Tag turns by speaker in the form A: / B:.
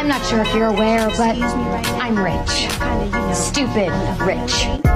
A: I'm not sure if you're aware, but I'm rich. Stupid rich.